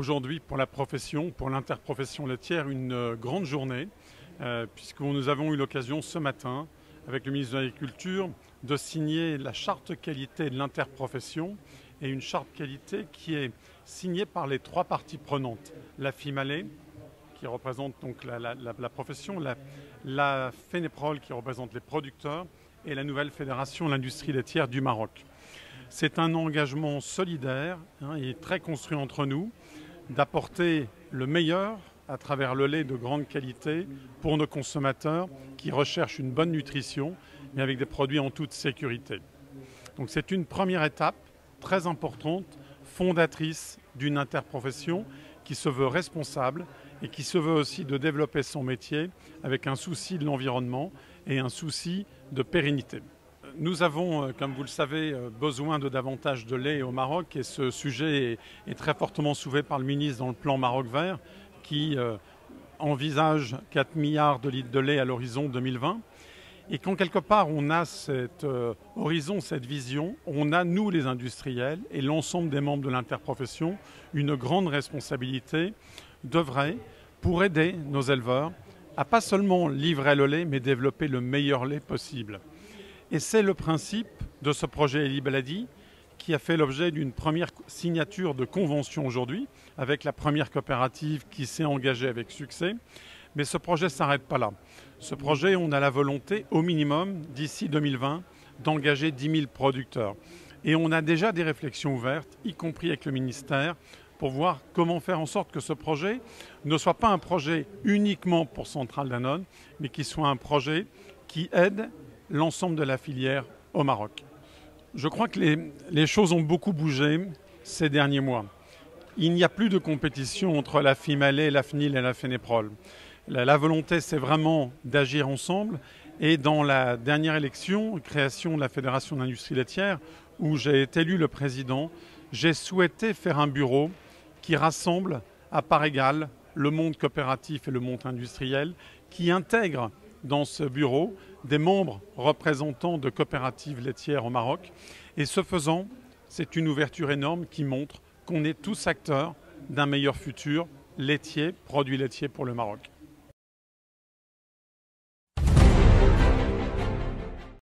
aujourd'hui pour la profession, pour l'interprofession laitière, une euh, grande journée, euh, puisque nous avons eu l'occasion ce matin, avec le ministre de l'Agriculture, de signer la charte qualité de l'interprofession et une charte qualité qui est signée par les trois parties prenantes. La FIMALE, qui représente donc la, profession, la, la FENEPROL, qui représente les producteurs, et la nouvelle fédération de l'industrie laitière du Maroc. C'est un engagement solidaire hein, et très construit entre nous d'apporter le meilleur à travers le lait de grande qualité pour nos consommateurs qui recherchent une bonne nutrition, mais avec des produits en toute sécurité. Donc c'est une première étape très importante, fondatrice d'une interprofession qui se veut responsable et qui se veut aussi de développer son métier avec un souci de l'environnement et un souci de pérennité. Nous avons, euh, comme vous le savez, euh, besoin de davantage de lait au Maroc et ce sujet est, très fortement soulevé par le ministre dans le plan Maroc vert qui euh, envisage 4 milliards de litres de lait à l'horizon 2020. Et quand quelque part on a cet horizon, cette vision, on a, nous les industriels et l'ensemble des membres de l'interprofession, une grande responsabilité d'œuvrer pour aider nos éleveurs à pas seulement livrer le lait, mais développer le meilleur lait possible. Et c'est le principe de ce projet Eli Baladi qui a fait l'objet d'une première signature de convention aujourd'hui, avec la première coopérative qui s'est engagée avec succès. Mais ce projet ne s'arrête pas là. Ce projet, on a la volonté, au minimum, d'ici 2020, d'engager 10 000 producteurs. Et on a déjà des réflexions ouvertes, y compris avec le ministère, pour voir comment faire en sorte que ce projet ne soit pas un projet uniquement pour Centrale Danone, mais qui soit un projet qui aide l'ensemble de la filière au Maroc. Je crois que les, choses ont beaucoup bougé ces derniers mois. Il n'y a plus de compétition entre la FIMALE, la FNIL et la FENEPROL. La, la volonté, c'est vraiment d'agir ensemble. Et dans la dernière élection, création de la Fédération d'industrie laitière, où j'ai été élu le président, j'ai souhaité faire un bureau qui rassemble à part égale le monde coopératif et le monde industriel, qui intègre dans ce bureau des membres représentants de coopératives laitières au Maroc. Et ce faisant, c'est une ouverture énorme qui montre qu'on est tous acteurs d'un meilleur futur laitier, produit laitier pour le Maroc.